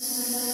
Música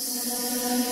Música